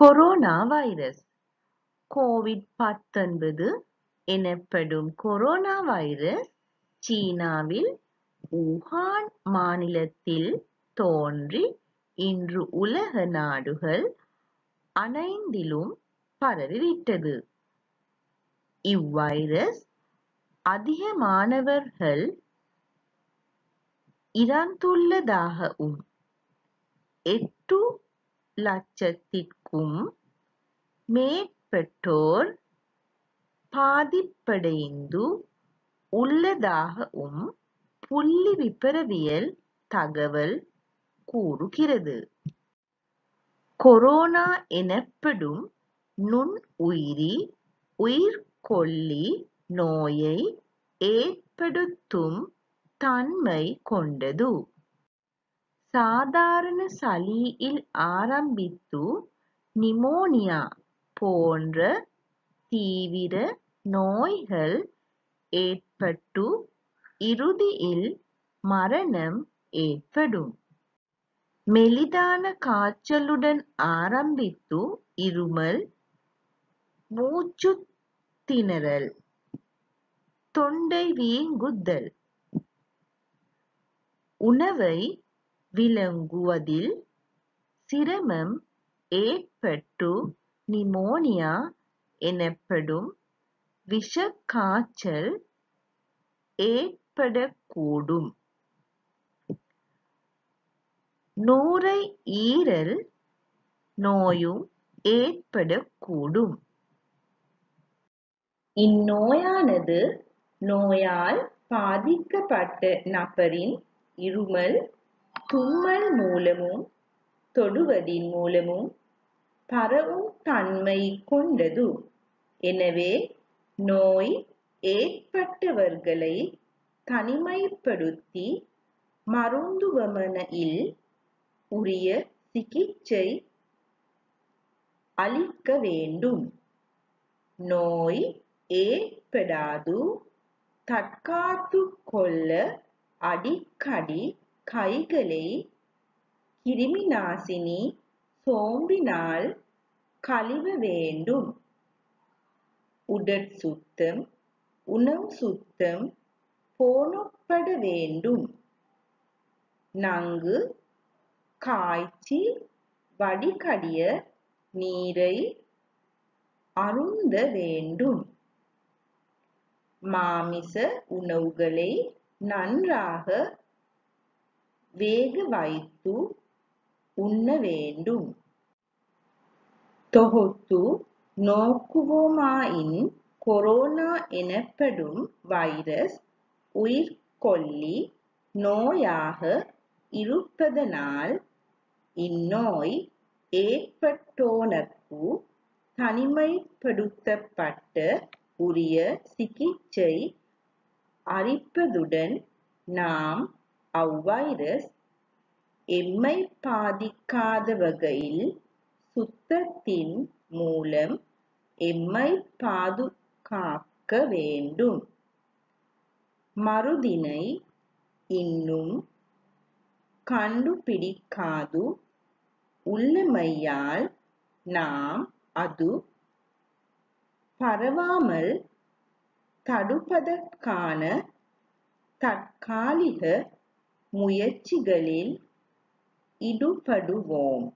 Corona virus. Covid பத்தொன்பது எனப்படும் corona virus சீனாவில் உஹான் மாநிலத்தில் தோன்றி இன்று உலக நாடுகள் அனைந்திலும் பரவிவிட்டது. இவ்வைரஸ் அதிகமானவர்கள் இறந்துள்ளதாகவும் எட்டு லட்சத்திற்கும் மேற்பெற்றோர் பாதிப்படைந்து உள்ளதாகவும் புள்ளி விபரவியல் தகவல் கூறுகிறது. கொரோனா எனப்படும் நுண்ணுயிரி உயிர்கொல்லி நோயை ஏற்படுத்தும் தன்மை கொண்டது. சாதாரண சளியில் ஆரம்பித்து நிமோனியா போன்ற தீவிர நோய்கள் ஏற்பட்டு இறுதியில் மரணம் ஏற்படும். மெலிதான காய்ச்சலுடன் ஆரம்பித்து இருமல் மூச்சுத் திணறல் தொண்டை வீங்குதல் உணவை விழுங்குவதில் சிரமம் ஏற்பட்டு நிமோனியா எனப்படும் விஷக்காய்ச்சல் ஏற்படக்கூடும். நுரையீரல் நோயும் ஏற்படக்கூடும். இந்நோயானது நோயால் பாதிக்கப்பட்ட நபரின் இருமல் தும்மல் மூலமும் தொடுவதின் மூலமும் பரவும் தன்மை கொண்டது. எனவே நோய் ஏற்பட்டவர்களை தனிமைப்படுத்தி மருந்துவமனையில் உரிய சிகிச்சை அளிக்க வேண்டும். நோய் ஏற்படாது தற்காத்து கொள்ள அடிக்கடி கைகளை கிருமிநாசினி சோம்பினால் கழிவு வேண்டும். உடற்சுத்தம் உணவு சுத்தம் போனப்பட வேண்டும். நன்கு காய்ச்சி வடிகடிய நீரை அருந்த வேண்டும். மாமிச உணவுகளை நன்றாக வேக வைத்து உண்ண வேண்டும். தொகுத்து நோக்குவோமாயின் கொரோனா எனப்படும் வைரஸ் உயிர்கொல்லி நோயாக இருப்பதனால் இந்நோய் ஏற்பட்டோனக்கு தனிமைப்படுத்தப்பட்ட உரிய சிகிச்சை அளிப்பதுடன் நாம் அவ்வைரஸ் எம்மை பாதிக்காத வகையில் சுத்தத்தின் மூலம் எம்மை பாதுகாக்க வேண்டும். மருதினை இன்னும் கண்டுபிடிக்காது. உள்ளமையால் நாம் அது பரவாமல் தடுப்பதற்கான தற்காலிக முயற்சிகளில் Idu Padu Vom